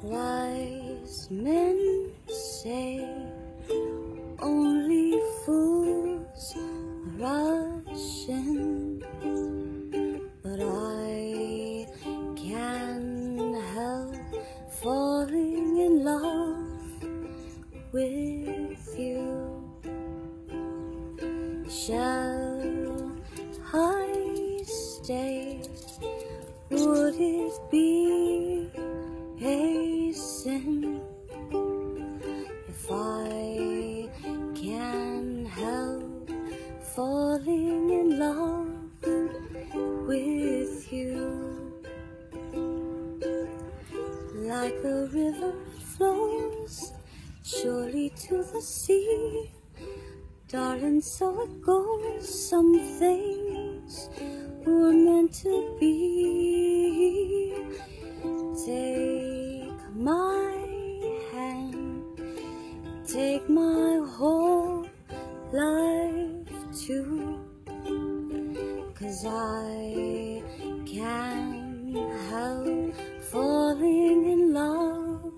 Wise men say only fools rush in, but I can't help falling in love with you. Shall I stay? Would it be a if I can help falling in love with you? Like a river flows surely to the sea. Darling, so it goes. Some things were meant to be. My whole life too. Cause I can't help falling in love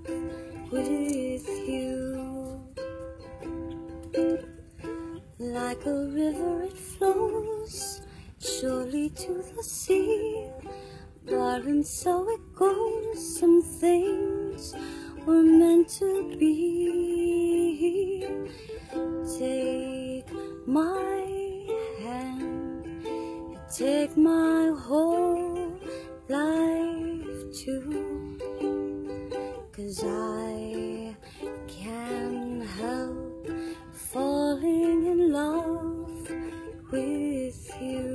with you. Like a river it flows surely to the sea. Darling, so it goes. Some things were meant to be. Take my hand, take my whole life too. Cause I can help falling in love with you.